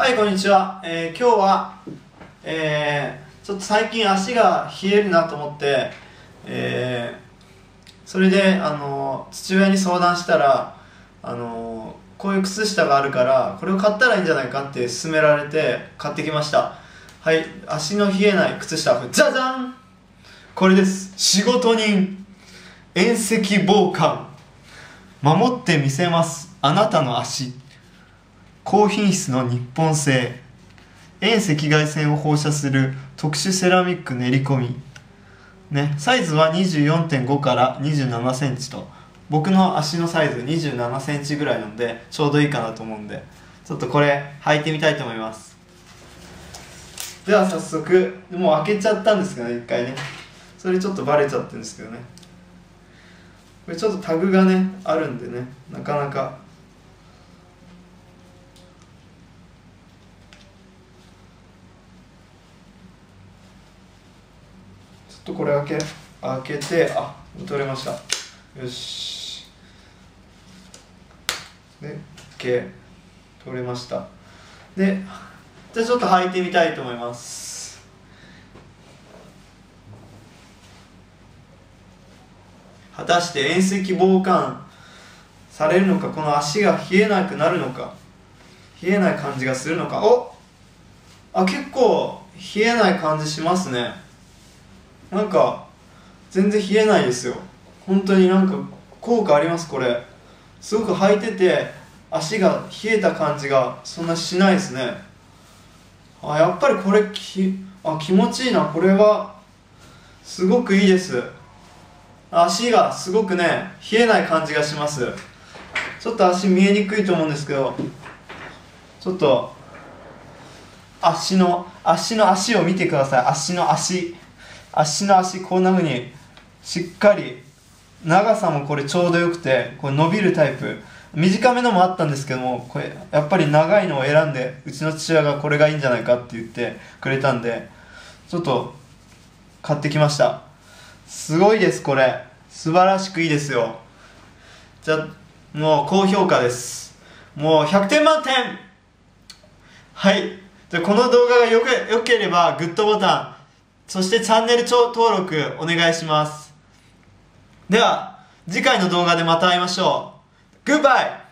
はいこんにちは、えー、今日は、えー、ちょっと最近足が冷えるなと思って、えー、それであの父親に相談したらあのこういう靴下があるからこれを買ったらいいんじゃないかって勧められて買ってきました。はい足の冷えない靴下。じゃじゃんこれです。仕事人。遠赤防寒守ってみせます。あなたの足。高品質の日本製。遠赤外線を放射する特殊セラミック練り込み。ねサイズは24.5から27センチと。僕の足のサイズ27センチぐらいなのでちょうどいいかなと思うんで。ちょっとこれ履いてみたいと思います。では早速もう開けちゃったんですけどね一回ね。それちょっとバレちゃってるんですけどね。これちょっとタグがねあるんでねなかなかっとこれ開け開けてあ取れました。よし。で OK 取れました。でじゃあちょっと履いてみたいと思います。果たして遠赤防寒されるのかこの足が冷えなくなるのか冷えない感じがするのか。おあ結構冷えない感じしますね。なんか全然冷えないですよ。本当になんか効果ありますこれ。すごく履いてて足が冷えた感じがそんなしないですね。あやっぱりこれきあ気持ちいいな。これはすごくいいです。足がすごくね冷えない感じがします。ちょっと足見えにくいと思うんですけどちょっと足の足の足を見てください。足の足。足の足こんな風にしっかり長さもこれちょうどよくてこれ伸びるタイプ。短めのもあったんですけどもこれやっぱり長いのを選んでうちの父親がこれがいいんじゃないかって言ってくれたんでちょっと買ってきました。すごいですこれ。素晴らしくいいですよ。じゃもう高評価です。もう100点満点。はい。じゃこの動画がよくよければグッドボタンそしてチャンネル登録お願いしますでは次回の動画でまた会いましょう Goodbye!